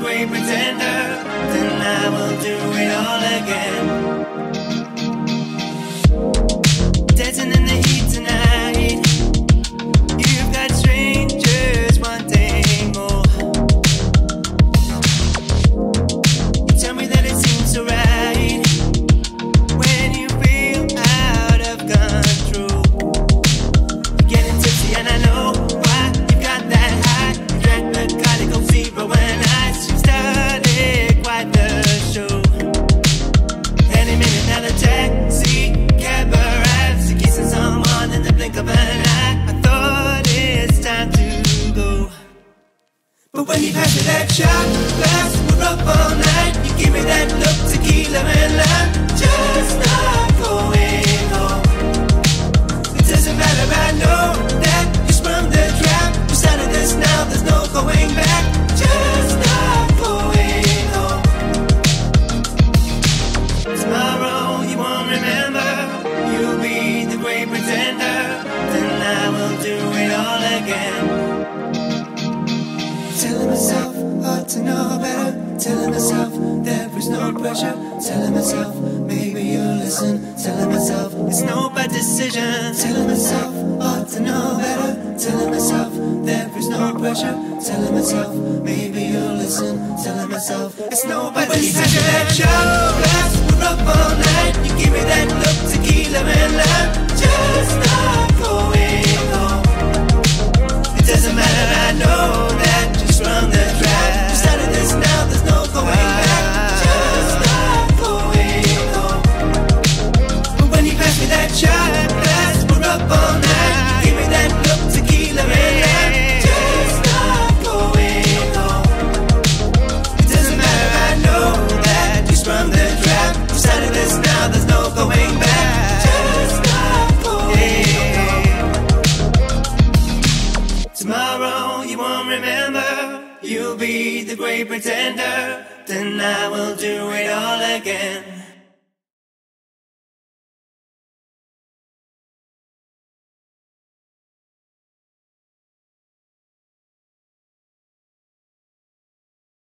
great pretender. Then I will do it all again. When you pass me that shot glass, we're up all night. You give me that look, tequila and lime. Just not going home. It doesn't matter, I know that you sprung the trap. You started this now, there's no going back. Just not going home. Tomorrow you won't remember. You'll be the great pretender. Then I will do it all again. Telling myself there is no pressure. Telling myself maybe you'll listen. Telling myself it's no bad decision. Telling myself ought to know better. Telling myself there is no pressure. Telling myself maybe you'll listen. Telling myself it's no bad decision. That shot glass, we're up all night. You give me that look, tequila and lime. Just not going home. It doesn't matter, I know You'll be the great pretender. Then I will do it all again.